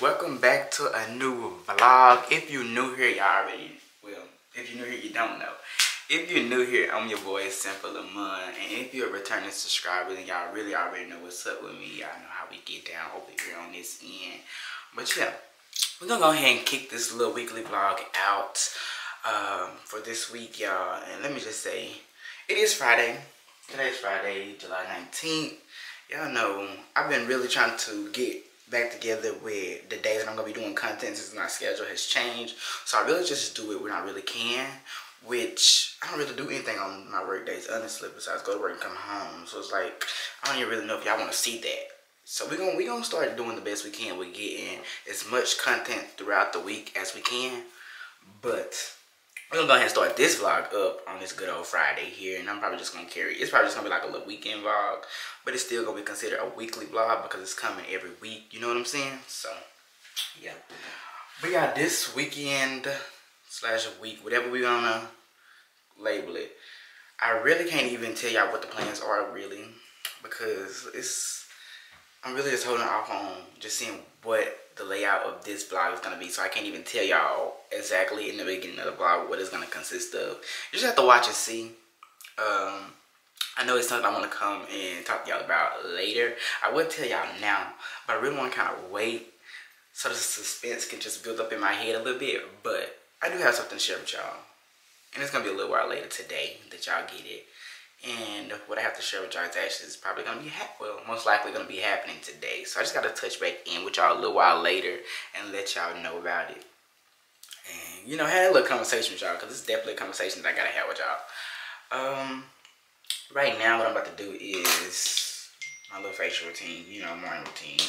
welcome back to a new vlog. If you're new here y'all already well if you're new here you don't know. If you're new here i'm your boy Senfur Lamond. And if you're a returning subscriber then y'all really already know what's up with me. Y'all know how we get down over here on this end. But yeah we're gonna go ahead and kick this little weekly vlog out um, for this week y'all. And let me just say it is friday. Today's friday july 19th y'all know i've been really trying to get back together with the days that I'm gonna be doing content since my schedule has changed. So I really just do it when I really can, which I don't really do anything on my work days, honestly, besides go to work and come home. So it's like, I don't even really know if y'all wanna see that. So we're gonna, we gonna start doing the best we can with getting as much content throughout the week as we can. But we're gonna go ahead and start this vlog up on this good old Friday here, and I'm probably just gonna carry. It's probably just gonna be like a little weekend vlog, but it's still gonna be considered a weekly vlog because it's coming every week. You know what I'm saying? So, yeah. We got this weekend slash week, whatever we gonna label it. I really can't even tell y'all what the plans are really because it's. I'm really just holding off on just seeing what the layout of this vlog is going to be. So I can't even tell y'all exactly in the beginning of the vlog what it's going to consist of. You just have to watch and see. Um, I know it's something I want to come and talk to y'all about later. I would tell y'all now, but I really want to kind of wait so the suspense can just build up in my head a little bit. But I do have something to share with y'all. And it's going to be a little while later today that y'all get it. And what I have to share with y'all is actually is probably gonna be well, most likely gonna be happening today. So I just gotta touch back in with y'all a little while later and let y'all know about it. And you know, have a little conversation with y'all because it's definitely a conversation that I gotta have with y'all. Um, right now, what I'm about to do is my little facial routine. You know, morning routine.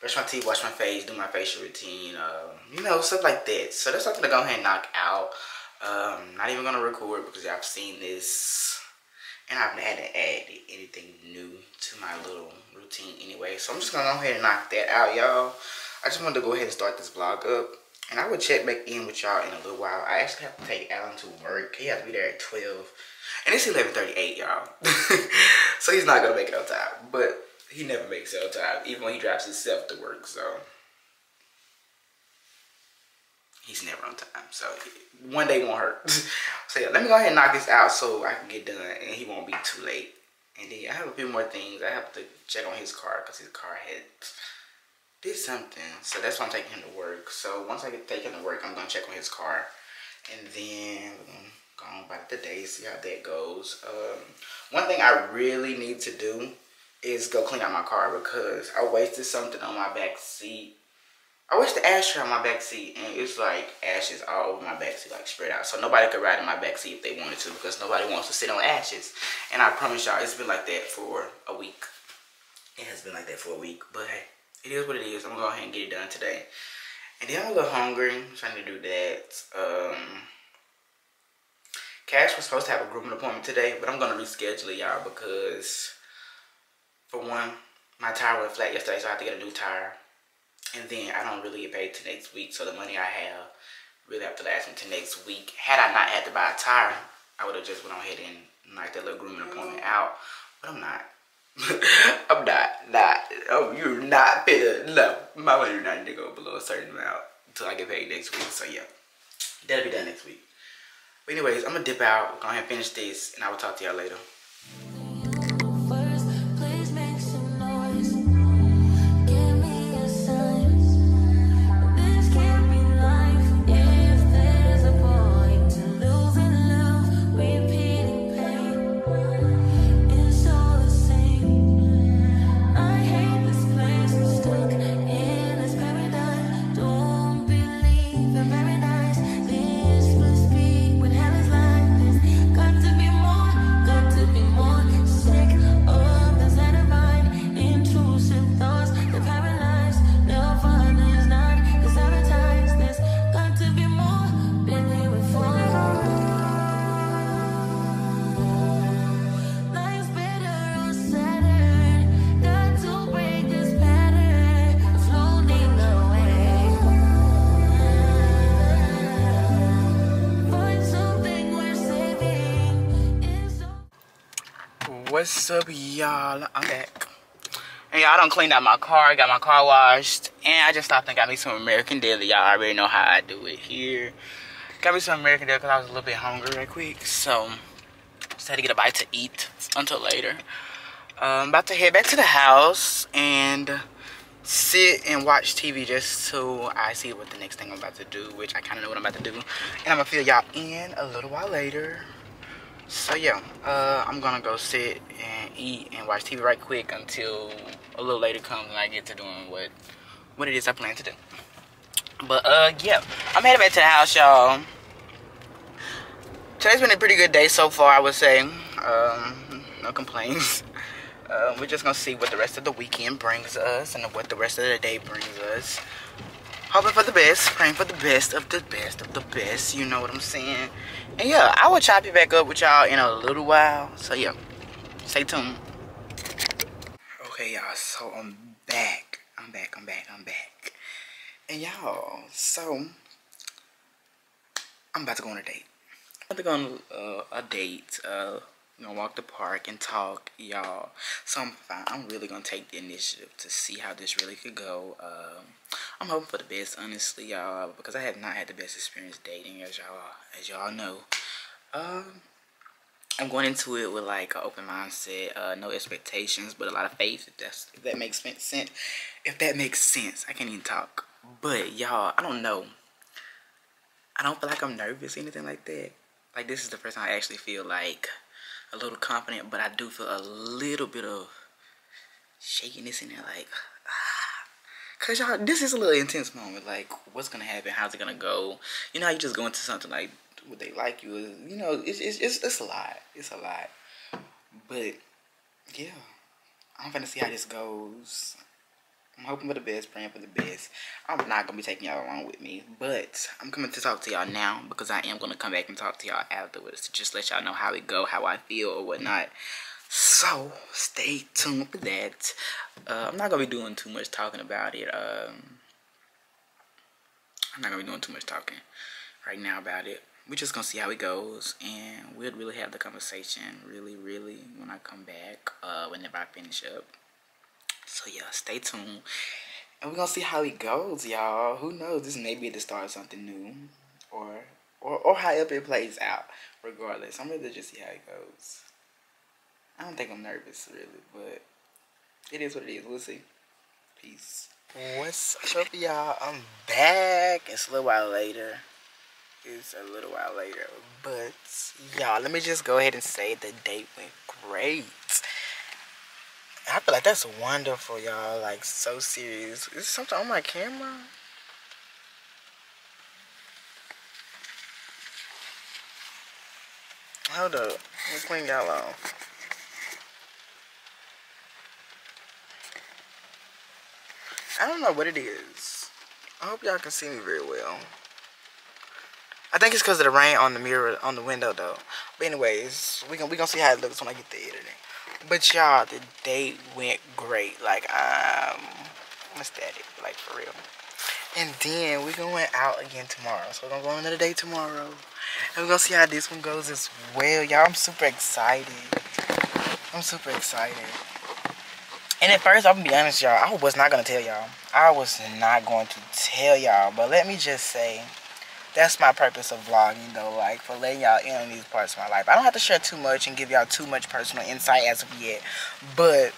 Brush my teeth, wash my face, do my facial routine. Um, you know, stuff like that. So that's something to go ahead and knock out. Um, not even gonna record because y'all have seen this and I haven't had to add anything new to my little routine anyway. So I'm just gonna go ahead and knock that out, y'all. I just wanted to go ahead and start this vlog up. And I will check back in with y'all in a little while. I actually have to take Alan to work. He has to be there at 12. And it's 11.38, y'all. so he's not gonna make it on time. But he never makes it on time, even when he drives himself to work, so he's never on time. So one day won't hurt. so yeah, let me go ahead and knock this out so I can get done and he won't be too late. And then I have a few more things. I have to check on his car because his car had did something. So that's why I'm taking him to work. So once I get taken to work, I'm gonna check on his car. And then go on about the day, see how that goes. Um, one thing I really need to do is go clean out my car because I wasted something on my back seat I wish the ashtray on my back seat and it's like ashes all over my back seat, like spread out. So nobody could ride in my back seat if they wanted to because nobody wants to sit on ashes. And I promise y'all, it's been like that for a week. It has been like that for a week. But hey, it is what it is. I'm gonna go ahead and get it done today. And then I'm a little hungry. I'm trying to do that. Um, Kashe was supposed to have a grooming appointment today, but I'm gonna reschedule it, y'all, because for one, my tire went flat yesterday, so I have to get a new tire. And then I don't really get paid to next week. So the money I have really have to last me to next week. Had I not had to buy a tire, I would have just went on ahead and knocked that little grooming appointment mm-hmm. out. But I'm not. I'm not. Not. Oh, you're not fit. No. My money not need to go below a certain amount until I get paid next week. So yeah. That'll be done next week. But anyways, I'm gonna dip out, go ahead and finish this, and I will talk to y'all later. What's up y'all i'm back And y'all don't clean out my car, got my car washed. And I just stopped and got me some American Deli Y'all already know how I do it here. Got me some American Deli because I was a little bit hungry right quick. So, just had to get a bite to eat until later. I'm um, about to head back to the house and sit and watch TV just so I see what the next thing I'm about to do, which I kind of know what I'm about to do. And I'm to fill y'all in a little while later. So yeah, uh, I'm to go sit and eat and watch TV right quick until a little later comes and I get to doing what, what it is I plan to do. But uh, yeah, I'm headed back to the house, y'all. Today's been a pretty good day so far, I would say. Um, no complaints. Uh, we're just gonna see what the rest of the weekend brings us and what the rest of the day brings us. Hoping for the best, praying for the best of the best of the best, you know what I'm saying? And yeah, I will chop you back up with y'all in a little while. So yeah, stay tuned. Okay, y'all, so I'm back. I'm back, I'm back, I'm back. And y'all, so I'm about to go on a date. I'm about to go on uh, a date. Uh, we're gonna walk the park and talk, y'all. So I'm fine. I'm really gonna take the initiative to see how this really could go. Um, I'm hoping for the best, honestly, y'all, because I have not had the best experience dating, as y'all as y'all know. Um, I'm going into it with like an open mindset, uh, no expectations, but a lot of faith. If that's if that makes sense, if that makes sense, I can't even talk. But y'all, I don't know. I don't feel like I'm nervous, anything like that. Like this is the first time I actually feel like a little confident, but I do feel a little bit of shakiness in there, like. Cause y'all, this is a little intense moment. Like, what's gonna happen? How's it gonna go? You know, you just go into something like, would they like you? You know, it's it's it's, it's a lot. It's a lot. But yeah, I'm gonna see how this goes. I'm hoping for the best, praying for the best. I'm not gonna be taking y'all along with me, but I'm coming to talk to y'all now because I am gonna come back and talk to y'all afterwards to just let y'all know how it go, how I feel or whatnot. So stay tuned for that. Uh, I'm not gonna be doing too much talking about it. Um, I'm not gonna be doing too much talking right now about it. We're just gonna see how it goes, and we'll really have the conversation, really, really, when I come back. Uh, whenever I finish up. So yeah, stay tuned. And we're gonna see how it goes, y'all. Who knows? This may be the start of something new. Or or or however it plays out. Regardless. I'm to just see how it goes. I don't think I'm nervous really, but it is what it is. We'll see. Peace. What's up, y'all? I'm back. It's a little while later. It's a little while later. But, y'all, let me just go ahead and say the date went great. I feel like that's wonderful, y'all. Like, so serious. Is something on my camera? Hold up. Let's clean y'all off. I don't know what it is. I hope y'all can see me very well. I think it's because of the rain on the mirror on the window though. But anyways, we gonna we gonna see how it looks when I get the editing. But y'all, the date went great. Like, um, I'm ecstatic, like for real. And then we're going out again tomorrow. So we're gonna go on another day tomorrow. And we're gonna see how this one goes as well. Y'all, I'm super excited. I'm super excited. And at first, I'm gonna be honest, y'all, I was not gonna tell y'all. I was not going to tell y'all. But let me just say, that's my purpose of vlogging though like for letting y'all in on these parts of my life. I don't have to share too much and give y'all too much personal insight as of yet. But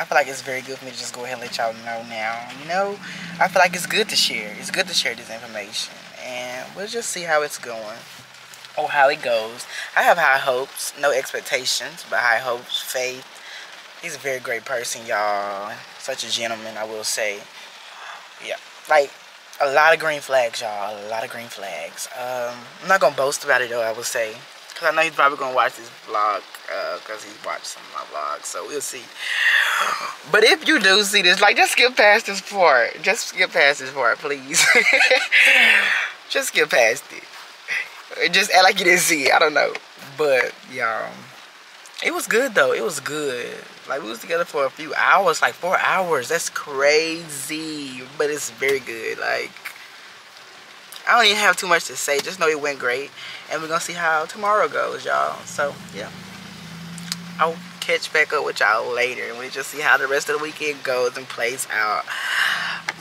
i feel like it's very good for me to just go ahead and let y'all know now. You know i feel like it's good to share. It's good to share this information. And we'll just see how it's going or how it goes. I have high hopes no expectations but high hopes faith he's a very great person y'all such a gentleman i will say yeah like a lot of green flags, y'all. A lot of green flags. Um, I'm not gonna boast about it though. I will say, cause I know he's probably gonna watch this vlog, uh, cause he's watched some of my vlogs. So we'll see. But if you do see this, like, just skip past this part. Just skip past this part, please. just skip past it. Just act like you didn't see it. I don't know. But y'all, it was good though. It was good. Like we was together for a few hours, like four hours. That's crazy, but it's very good. Like I don't even have too much to say. Just know it went great, and we're gonna see how tomorrow goes, y'all. So yeah. I'll catch back up with y'all later. And we just see how the rest of the weekend goes and plays out.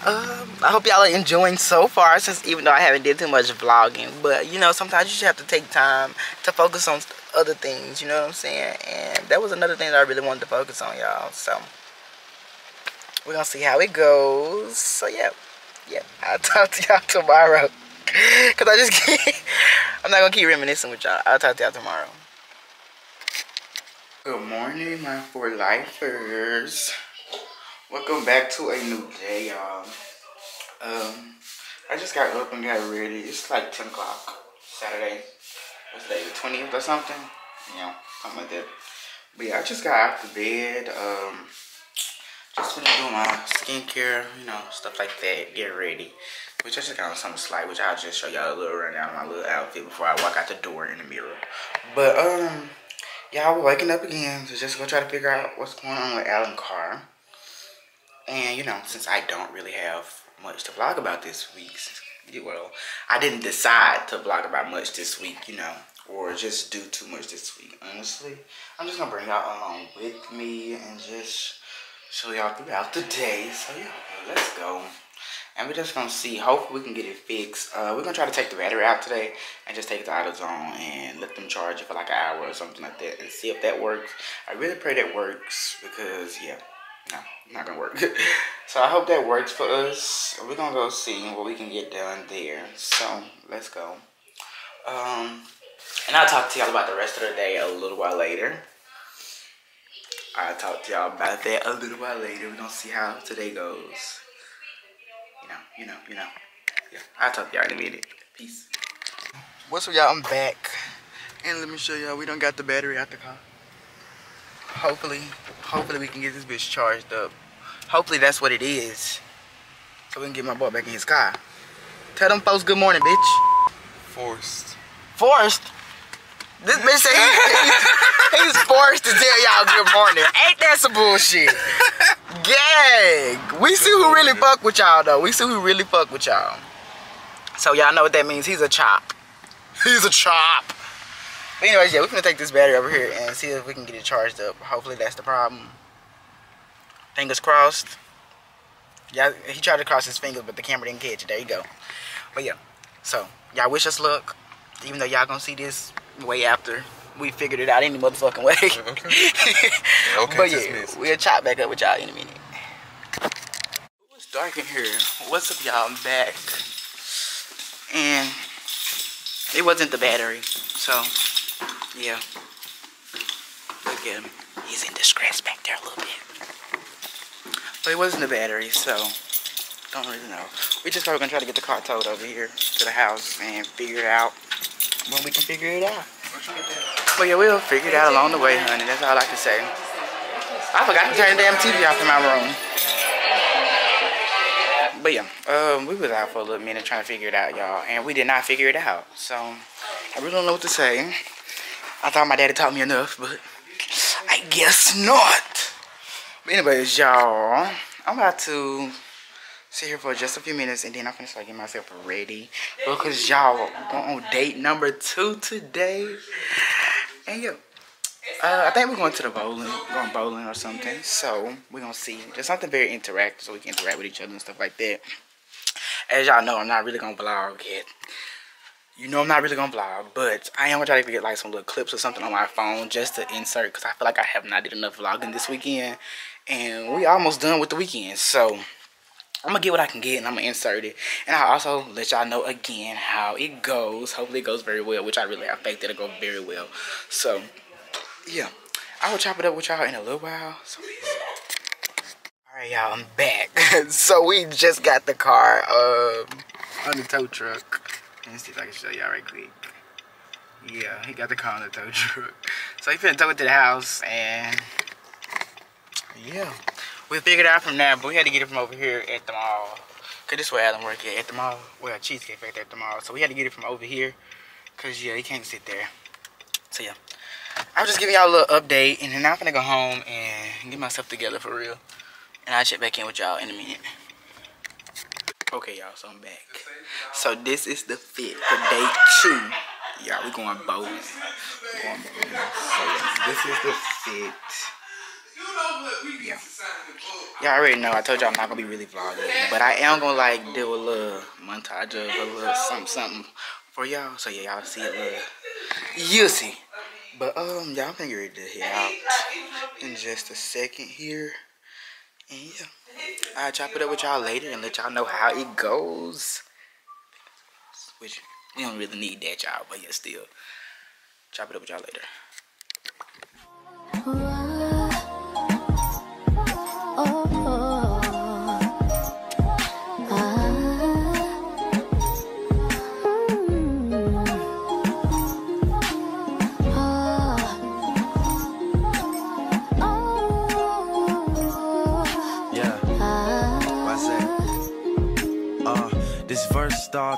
Um, I hope y'all are enjoying so far since even though I haven't did too much vlogging. But, you know, sometimes you just have to take time to focus on other things. You know what I'm saying? And that was another thing that I really wanted to focus on, y'all. So, we're going to see how it goes. So, yeah. Yeah, I'll talk to y'all tomorrow. Because I just can't. I'm not going to keep reminiscing with y'all. I'll talk to y'all tomorrow. Good morning, my four lifers. Welcome back to a new day, y'all. Um, I just got up and got ready. It's like 10 o'clock Saturday. What's today, the 20th or something? You know, something like that. But yeah, I just got out the bed. Um, just gonna do my skincare, you know, stuff like that. Get ready. Which I just got on something slight, which I'll just show y'all a little rundown of my little outfit before I walk out the door in the mirror. But, um, y'all we're waking up again. So just go try to figure out what's going on with Alan car. And, you know, since I don't really have much to vlog about this week, well, I didn't decide to vlog about much this week, you know, or just do too much this week, honestly. I'm just to bring y'all along with me and just show y'all throughout the day. So, yeah, let's go. And we're just to see. Hopefully, we can get it fixed. Uh, we're to try to take the battery out today and just take it to AutoZone and let them charge it for like an hour or something like that and see if that works. I really pray that works because, yeah no, not gonna work. so I hope that works for us. We're gonna go see what we can get done there. So let's go. Um, and I'll talk to y'all about the rest of the day a little while later. I'll talk to y'all about that a little while later. We're gonna see how today goes. You know, you know, you know. Yeah, I'll talk to y'all in a minute. Peace. What's up, y'all? I'm back. And let me show y'all, we don't got the battery out the car hopefully, hopefully we can get this bitch charged up. Hopefully that's what it is. So we can get my boy back in his car. Tell them folks good morning, bitch. Forced. Forced? This bitch say he, he's, he's forced to tell y'all good morning. Ain't that some bullshit? Gang. We see who really fuck with y'all though. We see who really fuck with y'all. So y'all know what that means. He's a chop. He's a chop. But anyways, yeah, we're gonna take this battery over here and see if we can get it charged up. Hopefully that's the problem. Fingers crossed. Yeah, he tried to cross his fingers, but the camera didn't catch it. There you go. But yeah, so y'all wish us luck. Even though y'all gonna see this way after we figured it out any motherfucking way. okay. okay. But yeah, we'll chop back up with y'all in a minute. It's dark in here. What's up, y'all? I'm back. And it wasn't the battery, so yeah. Look at him. He's in distress back there a little bit. But it wasn't the battery, so don't really know. We just probably gonna try to get the car towed over here to the house and figure it out when we can figure it out. But yeah, we'll figure it out along the way, honey. That's all I can say. I forgot to turn the damn TV off in my room. But yeah, um, we was out for a little minute trying to figure it out, y'all. And we did not figure it out. So, I really don't know what to say. I thought my daddy taught me enough, but I guess not. But anyways, y'all, I'm about to sit here for just a few minutes and then I'm gonna start getting myself ready because y'all on date number two today. And yo, uh, I think we're going to the bowling, going bowling or something. So we're gonna see. There's something very interactive so we can interact with each other and stuff like that. As y'all know, I'm not really gonna vlog yet you know I'm not really gonna vlog, but I am gonna try to get like some little clips or something on my phone just to insert because I feel like I have not did enough vlogging this weekend, and we almost done with the weekend. So I'm gonna get what I can get and I'm gonna insert it, and I'll also let y'all know again how it goes. Hopefully it goes very well, which I really have faith that it go very well. So yeah, I will chop it up with y'all in a little while. So Alright y'all, I'm back. so we just got the car um, on the tow truck. Let me see if I can show y'all right quick. Yeah, he got the car on the tow truck. So he finna tow it to the house and yeah. We figured out from there, but we had to get it from over here at the mall. Cause this is where Adam work at, at the mall. Well, Cheesecake Factory at the mall. So we had to get it from over here. Cause yeah, he can't sit there. So yeah. I was just giving y'all a little update and then I'm gonna go home and get myself together for real. And I'll check back in with y'all in a minute. Okay, y'all, so I'm back. So this is the fit for day two. Y'all, we going bowling. Going bowling. So this is the fit. Yeah. Y'all already know I told y'all I'm not gonna be really vlogging, but I am gonna like do a little montage of a little something something for y'all. So yeah, y'all see it little you'll see. But um y'all can get ready to head out in just a second here. And yeah. I'll chop it up with y'all later and let y'all know how it goes. Which we don't really need that y'all, but yeah still. Chop it up with y'all later.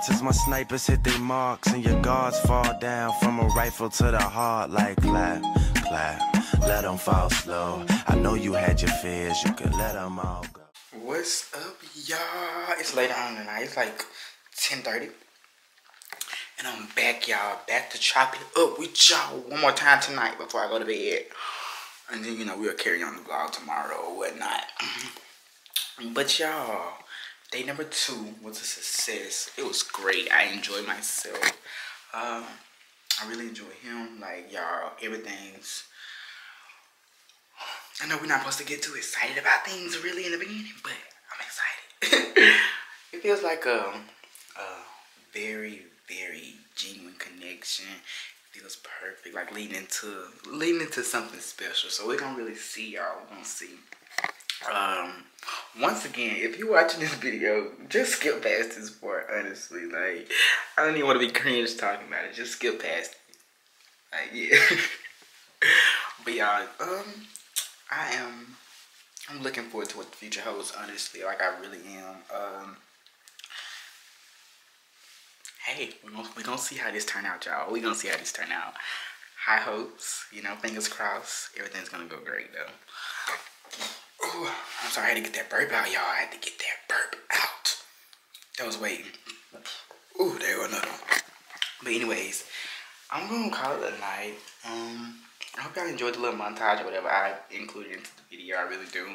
Starts as my snipers hit their marks and your guards fall down from a rifle to the heart like clap, clap. Let them fall slow. I know you had your fears, you could let them all go. What's up, y'all? It's late on tonight. It's like 10.30. And I'm back, y'all. Back to chop it up with y'all one more time tonight before I go to bed. And then, you know, we'll carry on the vlog tomorrow or whatnot. but, y'all day number two was a success. It was great. I enjoyed myself. Um, I really enjoy him. Like y'all, everything's. I know we're not supposed to get too excited about things really in the beginning, but I'm excited. it feels like a, a very, very genuine connection. Feels perfect, like leading into leading into something special. So we're gonna really see y'all. We're gonna see. Um, once again, if you're watching this video, just skip past this part, honestly. Like, I don't even want to be cringe talking about it. Just skip past it. Like, yeah. but y'all, um, I am, I'm looking forward to what the future holds, honestly. Like, I really am. Um, hey, we're gonna, we gonna see how this turn out, y'all. We're gonna see how this turn out. High hopes, you know, fingers crossed. Everything's gonna go great, though. Ooh, I'm sorry, I had to get that burp out, y'all. I had to get that burp out. That was waiting. Ooh, there go another one. But anyways, I'm gonna call it a night. Um, I hope y'all enjoyed the little montage or whatever I included into the video. I really do.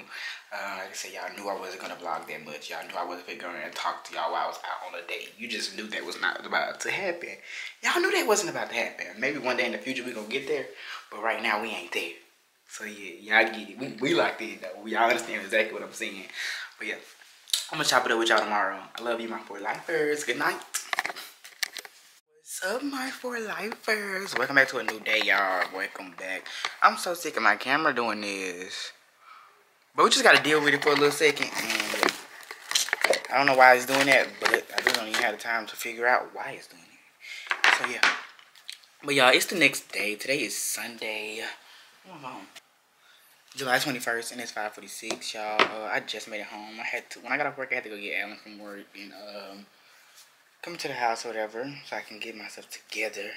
Uh, like I said, y'all knew I wasn't gonna vlog that much. Y'all knew I wasn't gonna talk to y'all while I was out on a date. You just knew that was not about to happen. Y'all knew that wasn't about to happen. Maybe one day in the future we gonna get there, but right now we ain't there. So yeah, y'all get it. We, we locked in though. We all understand exactly what I'm saying. But yeah, I'm gonna chop it up with y'all tomorrow. I love you, my four lifers. Good night. What's up, my four lifers? Welcome back to a new day, y'all. Welcome back. I'm so sick of my camera doing this. But we just gotta deal with it for a little second. And I don't know why it's doing that, but I just don't even have the time to figure out why it's doing it. So yeah. But y'all, it's the next day. Today is Sunday. Come on. July 21st and it's 5:46, y'all. Uh, I just made it home. I had to when I got off work, I had to go get Alan from work and um, come to the house or whatever, so I can get myself together.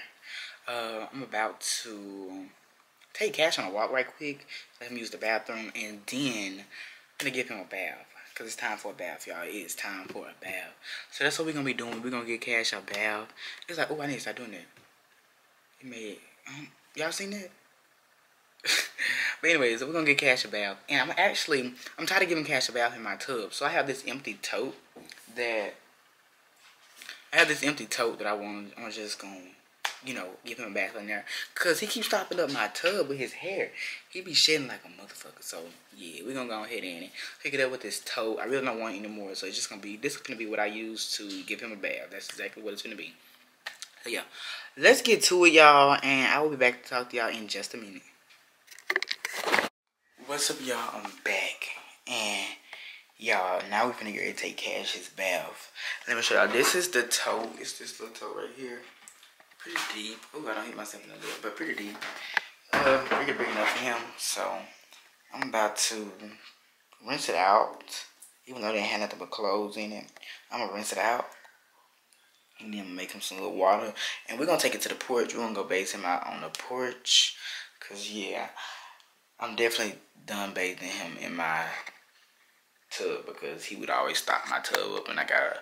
Uh, I'm about to take Kashe on a walk right quick, let him use the bathroom, and then I'm gonna give him a bath. Cause it's time for a bath, y'all. It's time for a bath. So that's what we're gonna be doing. We're gonna get Kashe a bath. It's like, oh, I need to start doing that. He made, um, y'all seen that? but anyways, we're gonna get Kashe a bath. And I'm actually, I'm tired of giving Kashe a bath in my tub. So I have this empty tote that, I have this empty tote that I want, I'm just gonna, you know, give him a bath in there. Cause he keeps stopping up my tub with his hair. He be shedding like a motherfucker. So yeah, we're gonna go ahead and pick it up with this tote. I really don't want it anymore. So it's just gonna be, this is gonna be what I use to give him a bath. That's exactly what it's gonna be. So yeah, let's get to it, y'all. And I will be back to talk to y'all in just a minute. What's up, y'all? I'm back. And, y'all, now we're gonna get ready to take Kashe's bath. Let me show y'all. This is the toe. It's this little toe right here. Pretty deep. Oh, I don't hit myself in the lip, but pretty deep. Uh, pretty big enough for him. So, I'm about to rinse it out. Even though they had nothing but clothes in it. I'm gonna rinse it out. And then make him some little water. And we're gonna take it to the porch. We're gonna go base him out on the porch. Cause, yeah. I'm definitely done bathing him in my tub because he would always stop my tub up and I gotta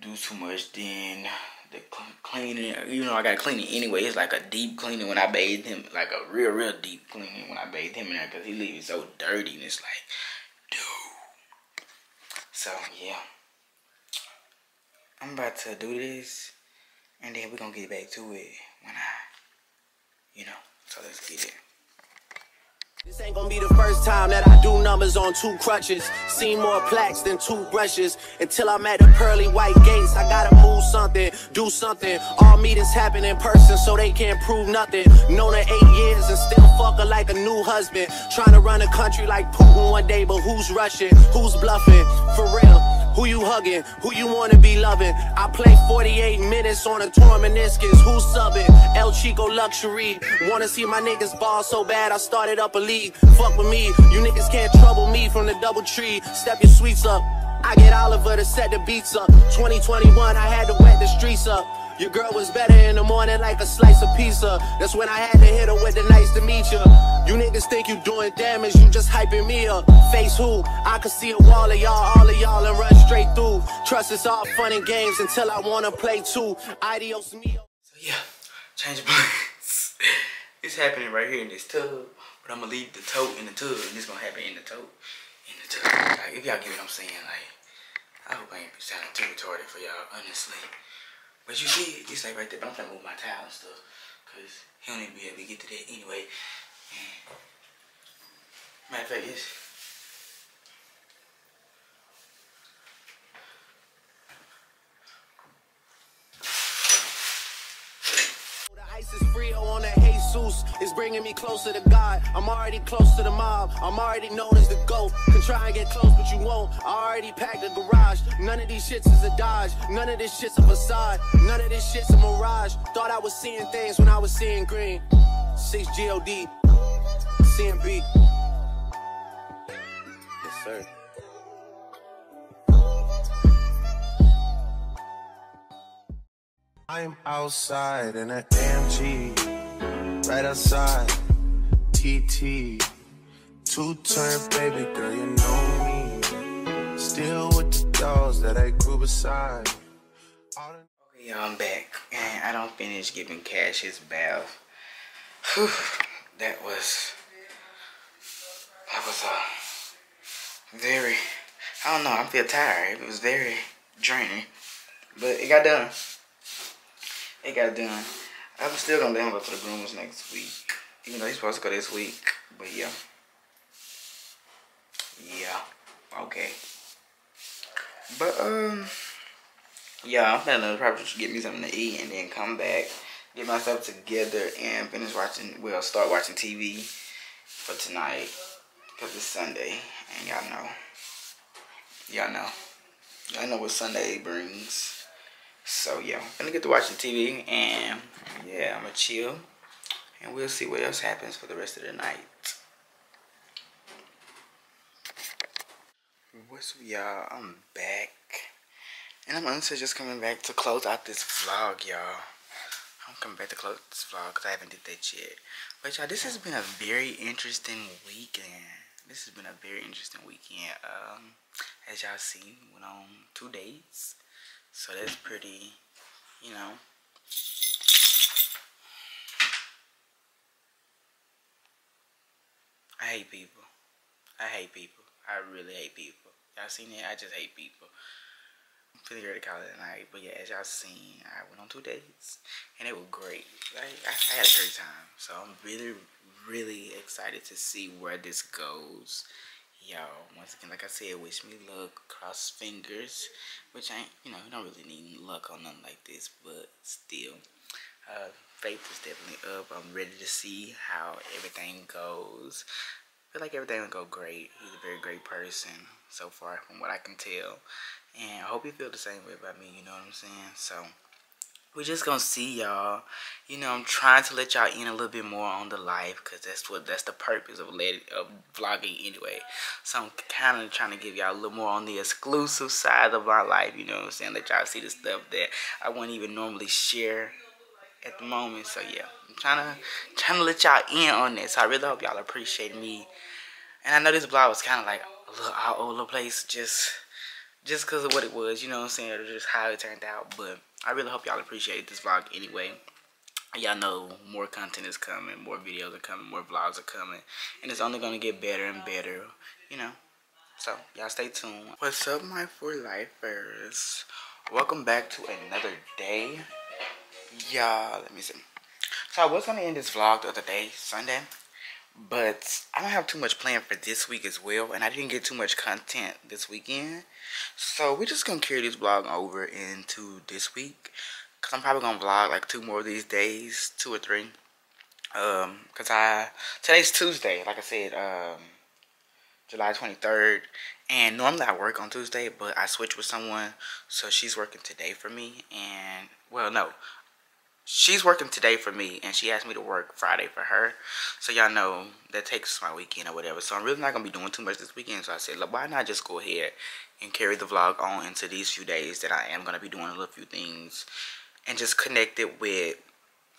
do too much then the cleaning, you know, I gotta clean it anyway. It's like a deep cleaning when I bathe him, like a real, real deep cleaning when I bathe him in there because he leaves so dirty and it's like, dude. So yeah, I'm about to do this, and then we're gonna get back to it when I, you know. So let's get it. This ain't gonna be the first time that I do numbers on two crutches. Seen more plaques than two brushes. Until I'm at the pearly white gates, I gotta move something, do something. All meetings happen in person, so they can't prove nothing. Known her eight years and still fuck her like a new husband. Trying to run a country like Putin one day, but who's rushing? Who's bluffing? For real. Who you hugging? Who you wanna be loving? I play 48 minutes on a torn meniscus. Who's subbing? El Chico Luxury. Wanna see my niggas ball so bad I started up a league. Fuck with me. You niggas can't trouble me from the double tree. Step your sweets up. I get Oliver to set the beats up. 2021, I had to wet the streets up. Your girl was better in the morning like a slice of pizza. That's when I had to hit her with the nice to meet you. You niggas think you doing damage, you just hyping me up. Face who? I can see a wall of y'all, all of y'all, and run straight through. Trust it's all fun and games until I wanna play too. Adios mio. So yeah, change of plans. it's happening right here in this tub, but I'm gonna leave the tote in the tub, and it's gonna happen in the tote. Like, if y'all get what I'm saying, like, I hope I ain't sounding too retarded for y'all, honestly. But you see, it's like right there. But I'm trying to move my towel and stuff. Because he don't even be able to get to that anyway. matter of fact, it's... ice is Frio on that Jesus is bringing me closer to God. I'm already close to the mob. I'm already known as the GOAT. Can try and get close, but you won't. I already packed the garage. None of these shits is a dodge. None of this shit's a facade. None of this shit's a mirage. Thought I was seeing things when I was seeing green. 6 G-O-D. CMB. Yes, sir. I'm outside in an AMG, right outside, TT. Two turn baby girl, you know me. Still with the dolls that I grew beside. Okay, y'all, I'm back, and I don't finish giving Kashe his bath. Whew, that was that was a uh, very. I don't know. I feel tired. It was very draining, but it got done it got done. I'm still gonna let him go to the groomers next week. Even though he's supposed to go this week. But yeah. Yeah. Okay. But um yeah, I'm to probably just get me something to eat and then come back, get myself together and finish watching well start watching TV for tonight. Because it's Sunday and y'all know. Y'all know. Y'all know what Sunday brings. So yeah, I'm gonna get to watching TV and yeah, I'm gonna chill and we'll see what else happens for the rest of the night. What's up y'all? I'm back. And I'm honestly just coming back to close out this vlog, y'all. I'm coming back to close this vlog because I haven't did that yet. But y'all, this has been a very interesting weekend. This has been a very interesting weekend. Um, as y'all see, we went on two dates. So that's pretty, you know. I hate people. I hate people. I really hate people. Y'all seen it? I just hate people. I'm feeling ready to call it a night. But yeah, as y'all seen, I went on two dates. And it was great. Like, I, I had a great time. So I'm really, really excited to see where this goes y'all once again like i said wish me luck cross fingers which ain't you know you don't really need luck on nothing like this but still uh, faith is definitely up. I'm ready to see how everything goes. I feel like everything will go great. He's a very great person so far from what i can tell. And i hope you feel the same way about me you know what i'm saying? So we're just gonna see y'all. You know i'm trying to let y'all in a little bit more on the life because that's what that's the purpose of letting of vlogging anyway. So i'm kind of trying to give y'all a little more on the exclusive side of my life you know what i'm saying? Let y'all see the stuff that i wouldn't even normally share at the moment. So yeah i'm trying to trying to let y'all in on this so i really hope y'all appreciate me. And i know this vlog was kind of like a little all over the place just just because of what it was you know what i'm saying? Or just how it turned out but I really hope y'all appreciate this vlog anyway. Y'all know more content is coming, more videos are coming, more vlogs are coming, and it's only gonna get better and better, you know. So y'all stay tuned. What's up, my four lifers? Welcome back to another day. Y'all, let me see. So I was gonna end this vlog the other day, Sunday, but I don't have too much planned for this week as well, and I didn't get too much content this weekend. So we're just gonna carry this vlog over into this week, cause I'm probably gonna vlog like two more of these days, two or three. Um, cause I today's Tuesday, like I said, um, July 23rd, and normally I work on Tuesday, but I switched with someone, so she's working today for me, and well, no, she's working today for me and she asked me to work Friday for her. So y'all know that takes my weekend or whatever. So I'm really not going to be doing too much this weekend. So I said, look, why not just go ahead and carry the vlog on into these few days that I am going to be doing a little few things and just connect it with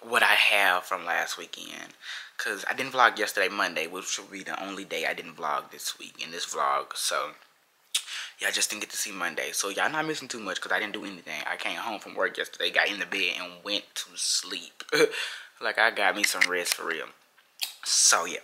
what I have from last weekend. Because I didn't vlog yesterday, Monday, which will be the only day I didn't vlog this week in this vlog. So I just didn't get to see Monday. So y'all not missing too much because I didn't do anything. I came home from work yesterday, got in the bed, and went to sleep. like I got me some rest for real. So yeah.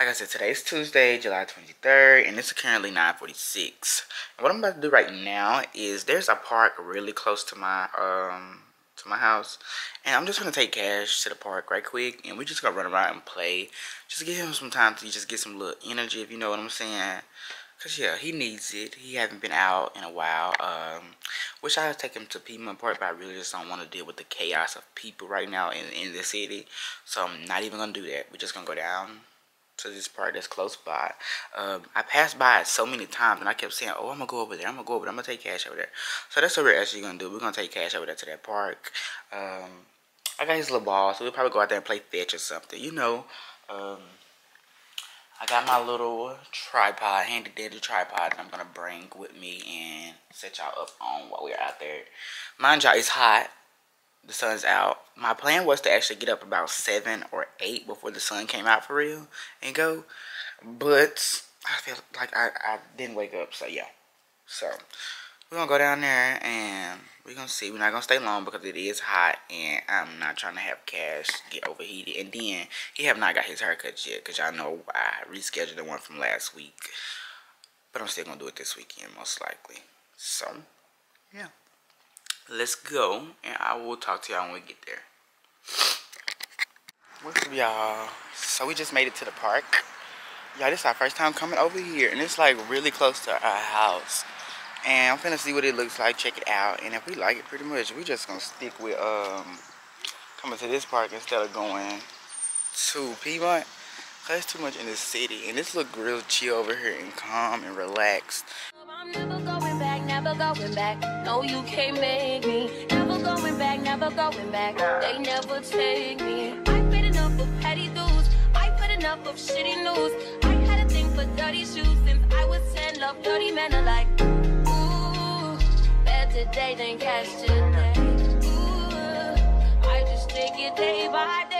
Like I said, today's Tuesday, July 23rd, and it's currently 9.46. And what I'm about to do right now is there's a park really close to my um to my house. And I'm just gonna take Kashe to the park right quick and we're just gonna run around and play. Just give him some time to just get some little energy if you know what I'm saying. Cause yeah, he needs it. He hasn't been out in a while. Um, wish I had taken him to Piedmont Park, but I really just don't want to deal with the chaos of people right now in in the city. So I'm not even gonna do that. We're just gonna go down to this part that's close by. Um, I passed by it so many times, and I kept saying, "Oh, I'm gonna go over there. I'm gonna go over there. I'm gonna take Kashe over there." So that's what we're actually gonna do. We're gonna take Kashe over there to that park. Um, I got his little ball, so we'll probably go out there and play fetch or something. You know. Um, I got my little tripod, handy dandy tripod that I'm gonna bring with me and set y'all up on while we're out there. Mind y'all, it's hot. The sun's out. My plan was to actually get up about 7 or 8 before the sun came out for real and go. But I feel like I, I didn't wake up, so yeah. So, we're gonna go down there and we're gonna see. We're not gonna stay long because it is hot and I'm not trying to have Kashe get overheated. And then he have not got his haircut yet because y'all know I rescheduled the one from last week. But I'm still gonna do it this weekend most likely. So yeah. Let's go and I will talk to y'all when we get there. What's up y'all? So we just made it to the park. Y'all, this is our first time coming over here and it's like really close to our house. And I'm finna see what it looks like, check it out. And if we like it pretty much, we just gonna stick with um coming to this park instead of going to Piedmont. Cause it's too much in the city. And this look real chill over here and calm and relaxed. Never going back. No, you can't make me. Never going back, never going back. They never take me. I've been enough of petty dudes. I've had enough of shitty news. I had a thing for dirty shoes since I was 10. Love dirty men alike today than yesterday. Ooh, I just take it day by day.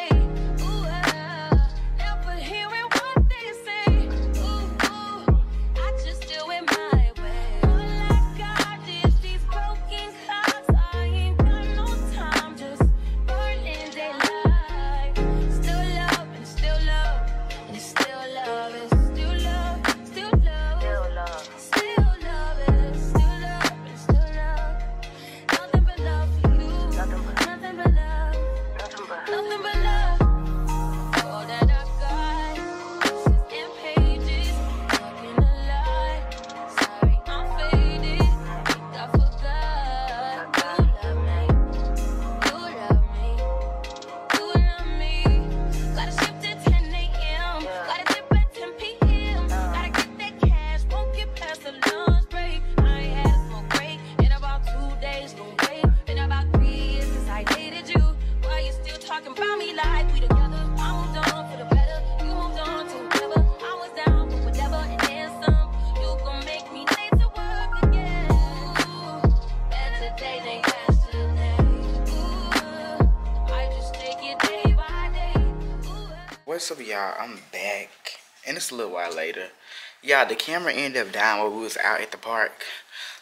Y'all i'm back and it's a little while later yeah the camera ended up dying while we was out at the park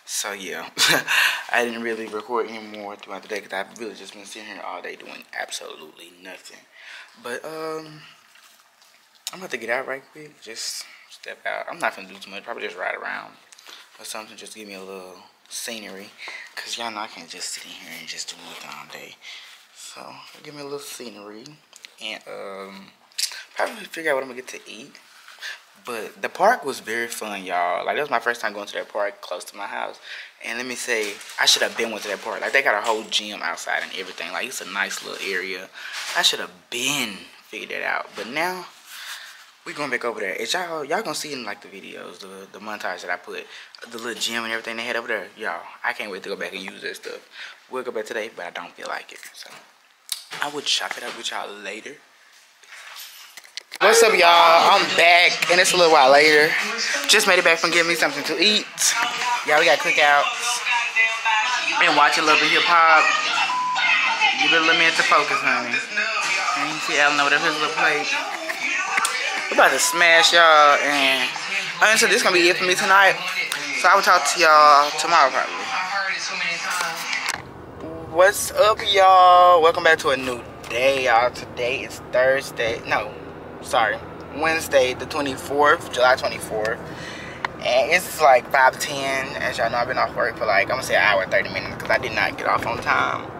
So yeah, I didn't really record anymore throughout the day because I've really just been sitting here all day doing absolutely nothing. But um, I'm about to get out right quick. Just step out. I'm not gonna do too much. Probably just ride around or something. Just give me a little scenery. Cause y'all know I can't just sit in here and just do nothing all day. So give me a little scenery and um, probably figure out what I'm gonna get to eat. But the park was very fun, y'all. Like, that was my first time going to that park close to my house. And let me say, I should have been went to that park. Like, they got a whole gym outside and everything. Like, it's a nice little area. I should have been figured it out. But now, we going back over there. Y'all, y'all gonna see in, like, the videos, the, the montage that I put. The little gym and everything they had over there. Y'all, I can't wait to go back and use that stuff. We'll go back today, but I don't feel like it. So, I would chop it up with y'all later. What's up, y'all? I'm back, and it's a little while later. Just made it back from getting me something to eat. Y'all, we got cookouts. Been watching a little bit hip hop. You better let me into focus, honey. And you see Alan over there, his little plate. We're about to smash y'all, and honestly, this is gonna be it for me tonight. So I will talk to y'all tomorrow, probably. What's up, y'all? Welcome back to a new day, y'all. Today is Thursday. No, sorry, Wednesday, the 24th, July 24th. And it's like 5:10. As y'all know, I've been off work for like, I'm gonna say an hour and 30 minutes because I did not get off on time.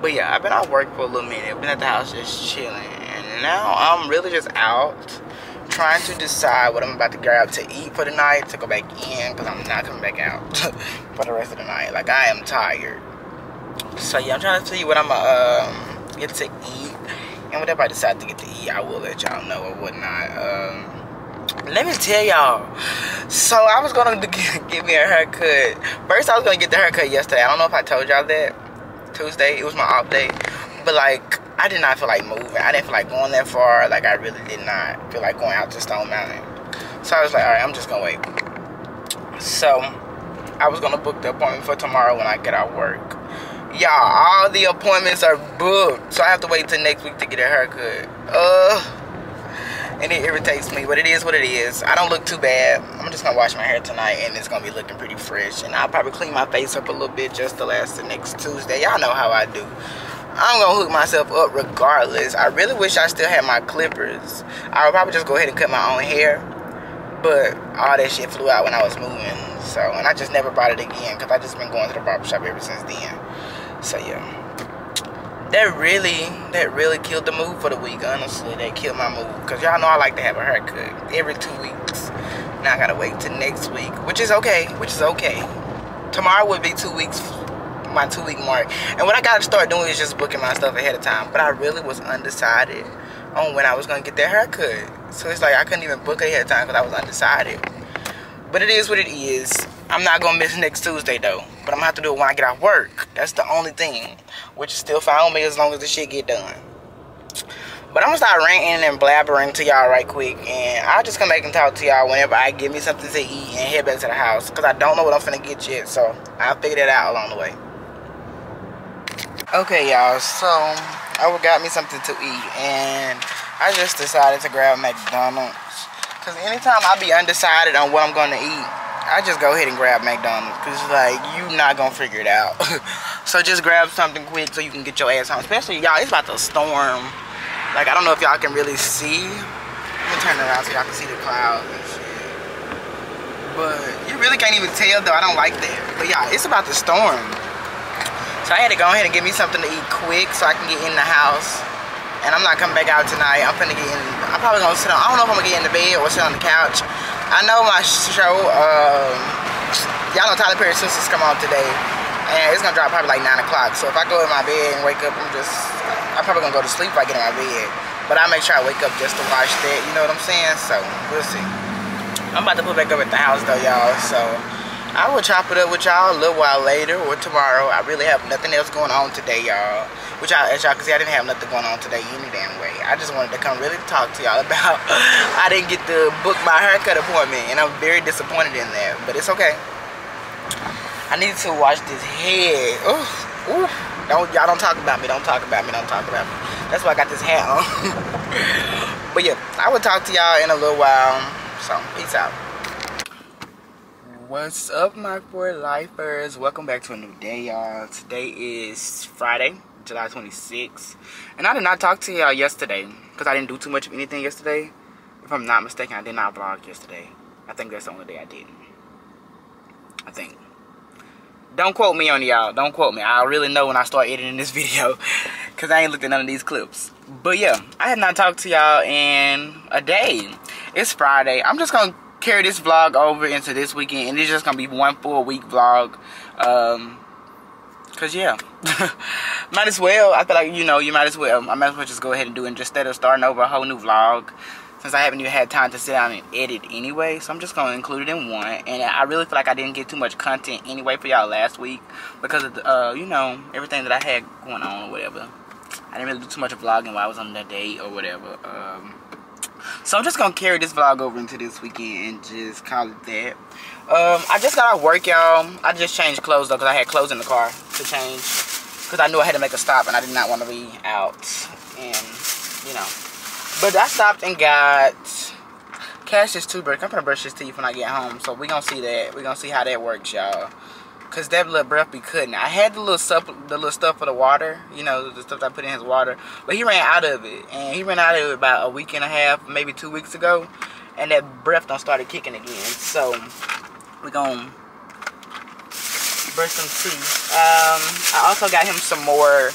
But yeah, I've been off work for a little minute. I've been at the house just chilling. And now I'm really just out trying to decide what I'm about to grab to eat for the night to go back in because I'm not coming back out for the rest of the night. Like, I am tired. So yeah, I'm trying to see what I'm gonna um, get to eat. And whatever I decide to get to eat, I will let y'all know or whatnot. Um, let me tell y'all. So I was gonna get me a haircut. First, I was gonna get the haircut yesterday. I don't know if I told y'all that. Tuesday, it was my off day. But like, I did not feel like moving. I didn't feel like going that far. Like, I really did not feel like going out to Stone Mountain. So I was like, all right, I'm just gonna wait. So I was gonna book the appointment for tomorrow when I get out of work. Y'all, all the appointments are booked. So I have to wait till next week to get a haircut. Uh and it irritates me, but it is what it is. I don't look too bad. I'm just gonna wash my hair tonight and it's gonna be looking pretty fresh. And I'll probably clean my face up a little bit just to last the next Tuesday. Y'all know how I do. I'm gonna hook myself up regardless. I really wish I still had my clippers. I would probably just go ahead and cut my own hair. But all that shit flew out when I was moving. So, and I just never bought it again because I just been going to the barbershop ever since then. So yeah, that really, that really killed the mood for the week. Honestly, that killed my mood because y'all know I like to have a haircut every two weeks. Now I gotta wait till next week, which is okay, which is okay. Tomorrow would be two weeks, my two week mark. And what I gotta start doing is just booking my stuff ahead of time. But I really was undecided on when I was gonna get that haircut. So it's like I couldn't even book ahead of time because I was undecided. But it is what it is. I'm not gonna miss next Tuesday though. But I'm gonna have to do it when I get off work. That's the only thing. Which is still fine with me as long as the shit get done. But I'm gonna start ranting and blabbering to y'all right quick. And I'll just come back and talk to y'all whenever I get me something to eat and head back to the house. Because I don't know what I'm finna get yet. So I'll figure that out along the way. Okay, y'all. So I got me something to eat. And I just decided to grab McDonald's. Because anytime I be undecided on what I'm gonna eat, I just go ahead and grab McDonald's because like you not gonna figure it out. so just grab something quick so you can get your ass home. Especially y'all, it's about to storm. Like I don't know if y'all can really see. I'm gonna turn around so y'all can see the clouds and shit. But you really can't even tell though. I don't like that. But y'all, it's about to storm. So I had to go ahead and get me something to eat quick so I can get in the house. And I'm not coming back out tonight. I'm finna get in. I'm probably gonna sit on. I don't know if I'm gonna get in the bed or sit on the couch. I know my show, um, y'all know Tyler Perry's Sistas come on today, and it's gonna drop probably like 9 o'clock. So if I go in my bed and wake up, I'm just, I'm probably gonna go to sleep if I get in my bed. But I make sure I wake up just to watch that, you know what I'm saying? So, we'll see. I'm about to put back up at the house though, y'all, so I will chop it up with y'all a little while later or tomorrow. I really have nothing else going on today, y'all. Which y'all, as y'all can see, I didn't have nothing going on today any damn. I just wanted to come really talk to y'all about I didn't get to book my haircut appointment, and I'm very disappointed in that. But it's okay. I need to wash this head. Ooh, ooh. Don't y'all don't talk about me. Don't talk about me. Don't talk about me. That's why I got this hat on. but yeah, I will talk to y'all in a little while. So peace out. What's up, my four lifers? Welcome back to a new day, y'all. Today is Friday, July 26th. And I did not talk to y'all yesterday because I didn't do too much of anything yesterday. If I'm not mistaken, I did not vlog yesterday. I think that's the only day I didn't. I think. Don't quote me on y'all. Don't quote me. I'll really know when I start editing this video because I ain't looked at none of these clips. But yeah, I have not talked to y'all in a day. It's Friday. I'm just going to carry this vlog over into this weekend and it's just gonna be one full week vlog um because yeah. Might as well. I feel like you know you might as well. I might as well just go ahead and do it just instead of starting over a whole new vlog. Since i haven't even had time to sit down and edit anyway so i'm just gonna include it in one. And i really feel like i didn't get too much content anyway for y'all last week because of the, uh you know everything that i had going on or whatever. I didn't really do too much vlogging while i was on that date or whatever. Um so I'm just gonna carry this vlog over into this weekend and just call it that. Um, I just got out of work, y'all. I just changed clothes though, cause I had clothes in the car to change, cause I knew I had to make a stop and I did not want to be out, and you know. But I stopped and got Kashe is too toothbrush. I'm gonna brush his teeth when I get home, so we gonna see that. We gonna see how that works, y'all. Cause that little breath be cutting. I had the little stuff, the little stuff for the water, you know, the stuff I put in his water. But he ran out of it, and he ran out of it about a week and a half, maybe two weeks ago, and that breath don't started kicking again. So we gonna brush some teeth. Um, I also got him some more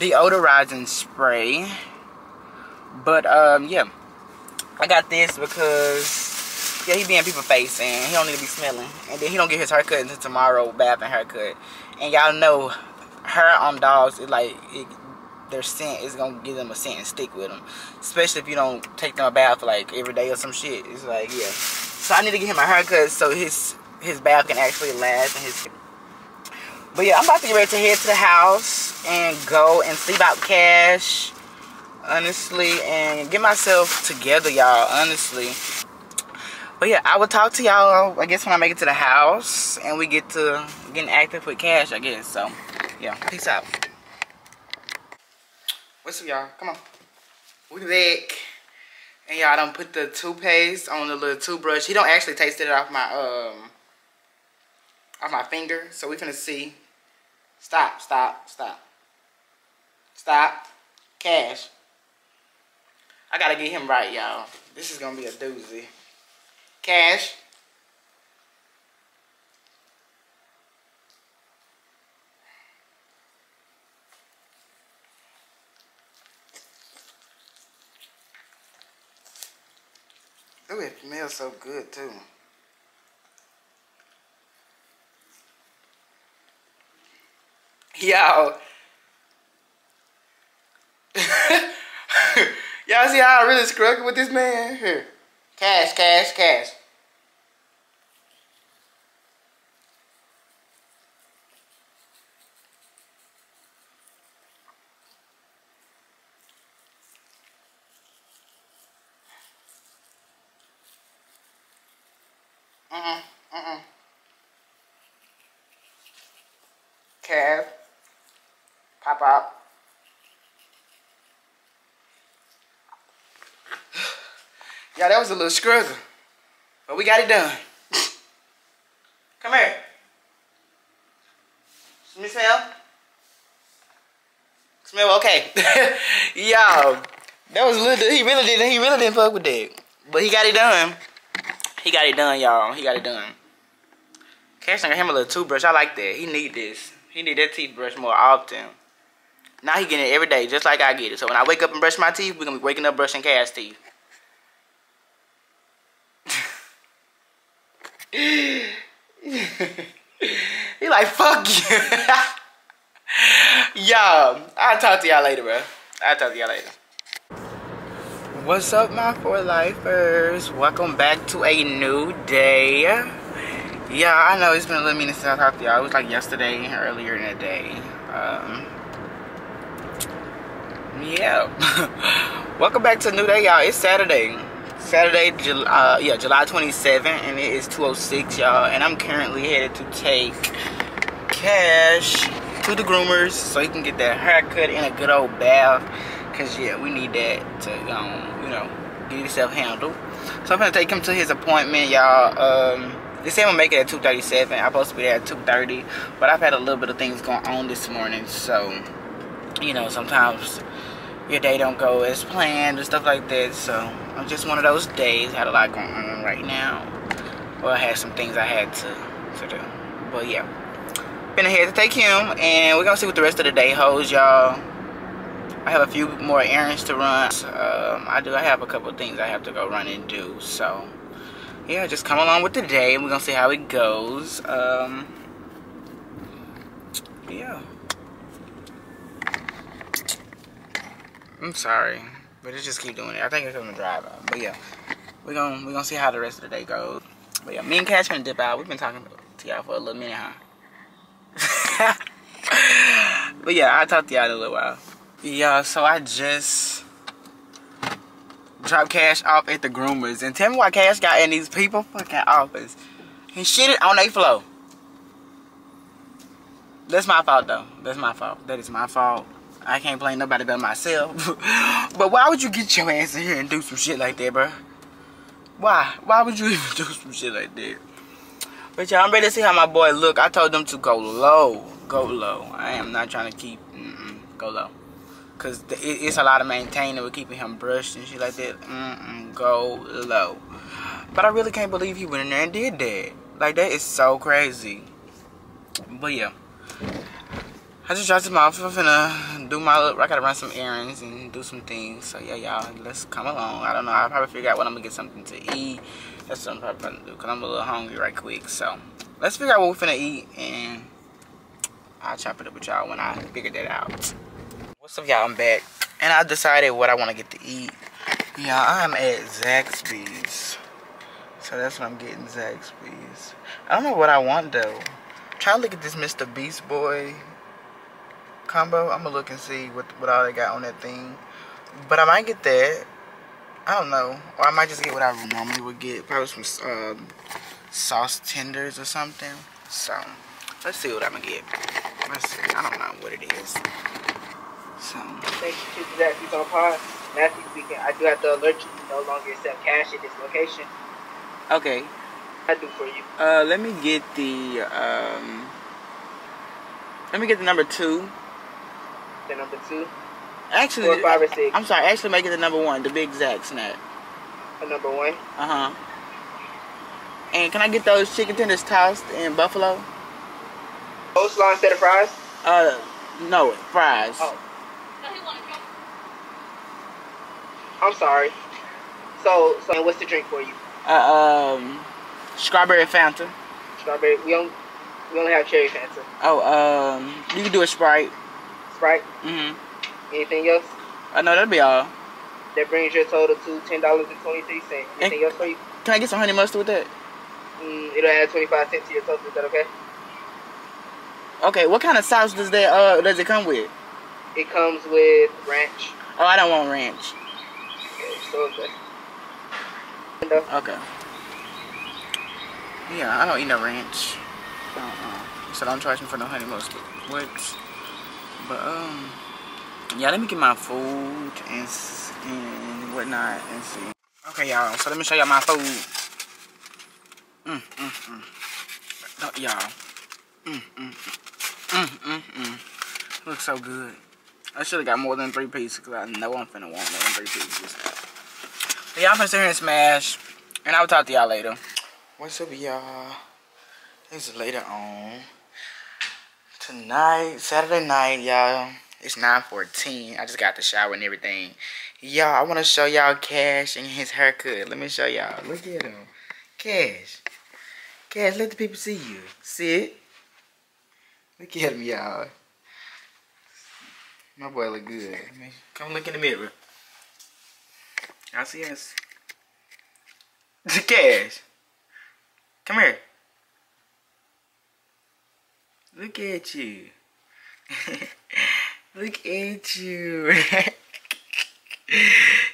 deodorizing spray. But um, yeah, I got this because yeah, he be in people's face and he don't need to be smelling. And then he don't get his haircut until tomorrow, bath and haircut. And y'all know hair on um, dogs is like it, their scent is gonna give them a scent and stick with them. Especially if you don't take them a bath like every day or some shit. It's like yeah. So I need to get him a haircut so his his bath can actually last and his. But yeah, I'm about to get ready to head to the house and go and sleep out Kashe honestly and get myself together y'all honestly but yeah, I will talk to y'all, I guess, when I make it to the house and we get to getting active with Kashe, I guess. So, yeah, peace out. What's up, y'all? Come on. We back. And y'all don't put the toothpaste on the little toothbrush. He don't actually taste it off my, um, off my finger. So we finna see. Stop, stop, stop. Stop. Kashe. I gotta get him right, y'all. This is gonna be a doozy. Kashe. Oh, it smells so good too. Yo. Y'all see how I really struggle with this man? Here. Kashe, Kashe, Kashe. Yeah, that was a little struggle. But we got it done. Come here. Smell? Smell okay. Yo, that was a little, he really didn't, he really didn't fuck with that. But he got it done. He got it done, y'all. He got it done. Kashe got him a little toothbrush. I like that. He need this. He need that toothbrush more often. Now he getting it every day, just like I get it. So when I wake up and brush my teeth, we're gonna be waking up brushing Kashe teeth. He like, fuck you. Yo, I'll talk to y'all later, bro. I'll talk to y'all later. What's up, my four lifers? Welcome back to a new day. Yeah, I know it's been a little minute since I talked to y'all. It was like yesterday, earlier in the day. Um, yeah. Welcome back to a new day, y'all. It's Saturday. Saturday, July, uh, yeah, July 27th, and it is 2:06, y'all. And I'm currently headed to take Kashe to the groomers so he can get that haircut and a good old bath. Cause yeah, we need that to, um, you know, get yourself handled. So I'm gonna take him to his appointment, y'all. Um, They say I'm gonna make it at 2:37. I'm supposed to be there at 2:30, but I've had a little bit of things going on this morning, so you know sometimes your day don't go as planned and stuff like that. So I'm just one of those days. Had a lot going on right now. Well, I had some things I had to to do, but yeah. Been ahead to take him, and we're gonna see what the rest of the day holds, y'all. I have a few more errands to run. Um, I do. I have a couple things I have to go run and do. So yeah, just come along with the day, and we're gonna see how it goes. Um, yeah. I'm sorry, but it just keep doing it. I think it's gonna drive out. But yeah, we're gonna we're gonna see how the rest of the day goes. But yeah, me and Kashe gonna dip out. We've been talking to y'all for a little minute, huh? but yeah, I'll talk to y'all in a little while. Yeah, so I just dropped Kashe off at the groomers. And tell me why Kashe got in these people fucking office. He shit it on their flow. That's my fault though. That's my fault. That is my fault. I can't blame nobody but myself. but why would you get your ass in here and do some shit like that, bro? Why? Why would you even do some shit like that? But y'all, I'm ready to see how my boy look. I told them to go low. Go low. I am not trying to keep... Mm -mm, go low. Because it's a lot of maintaining with keeping him brushed and shit like that. Mm go low. But I really can't believe he went in there and did that. Like, that is so crazy. But yeah. I just dropped him off. I'm finna do my I gotta run some errands and do some things. So yeah, y'all, let's come along. I don't know. I'll probably figure out when I'm gonna get something to eat. That's what I'm probably gonna do because I'm a little hungry right quick. So let's figure out what we're finna eat and I'll chop it up with y'all when I figure that out. What's up, y'all? I'm back and I decided what I want to get to eat. Yeah, I'm at Zaxby's. So that's what I'm getting, Zaxby's. I don't know what I want though. Try to look at this Mr. Beast Boy combo. I'm gonna look and see what what all they got on that thing. But I might get that. I don't know. Or I might just get what I normally would get. Probably some uh, sauce tenders or something. So let's see what I'm gonna get. Let's see. I don't know what it is. So Thank you to that on pod. Matthew speaking. I do have to alert you. You no longer accept cash at this location. okay. I do for you. Uh, let me get the um. Let me get the number two. The number two. Actually, Four, five, or six. I'm sorry. Actually, make it the number one, the Big Zax Snak. A number one. Uh huh. And can I get those chicken tenders tossed in buffalo? Coleslaw instead of fries. Uh, no, fries. Oh. I'm sorry. So, so what's the drink for you? Uh, um, strawberry Fanta. Strawberry. We don't. We only have cherry Fanta. Oh, um, you can do a Sprite. Sprite. Mhm. Anything else? I know that'll be all. That brings your total to ten dollars and twenty three cents. Anything else for you? Can I get some honey mustard with that? Mm, it'll add twenty five cents to your total. Is that okay? Okay. What kind of sauce does that uh does it come with? It comes with ranch. Oh, I don't want ranch. Okay, so okay. Uh, Okay. Yeah, I don't eat no ranch. Uh-uh. So don't charge me for no honey mustard. What? But um, yeah. Let me get my food and and whatnot and see. Okay, y'all. So let me show y'all my food. Mm mm mm. Y'all. Mm mm mm mm mm. Looks so good. I should have got more than three pieces because I know I'm finna want more than three pieces. Y'all finna sit here and smash. And I'll talk to y'all later. What's up, y'all? It's later on. Tonight, Saturday night, y'all. It's 9.14. I just got the shower and everything. Y'all, I want to show y'all Kashe and his haircut. Let me show y'all. Look at him. Kashe. Kashe, let the people see you. See it? Look at him, y'all. My boy look good. Come look in the mirror. Y'all see us? Kashe. Come here. Look at you. Look at you.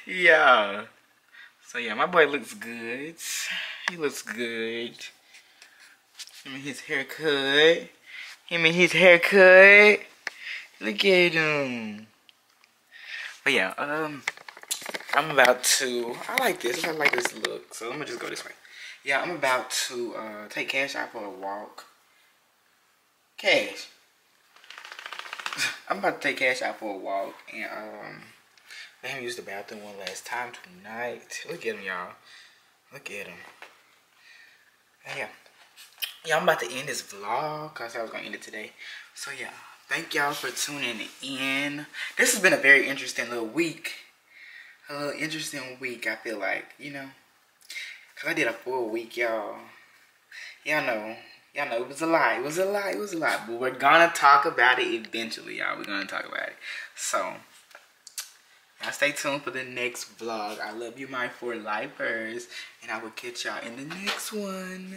yeah. So yeah, my boy looks good. He looks good. Him and his haircut. Him and his haircut. Look at him. But yeah, um, I'm about to. I like this. I like this look. So let me just go this way. yeah, I'm about to uh, take Kashe out for a walk. Kashe. I'm about to take Kashe out for a walk and um, let him use the bathroom one last time tonight. Look at him, y'all. Look at him. Yeah. Yeah, I'm about to end this vlog because I was going to end it today. So, yeah. Thank y'all for tuning in. This has been a very interesting little week. A little interesting week, I feel like, you know. Because I did a full week, y'all. Y'all know. Y'all know it was a lie. It was a lie. It was a lie. But we're to talk about it eventually, y'all. We're to talk about it. So, y'all stay tuned for the next vlog. I love you, my four lifers. And I will catch y'all in the next one.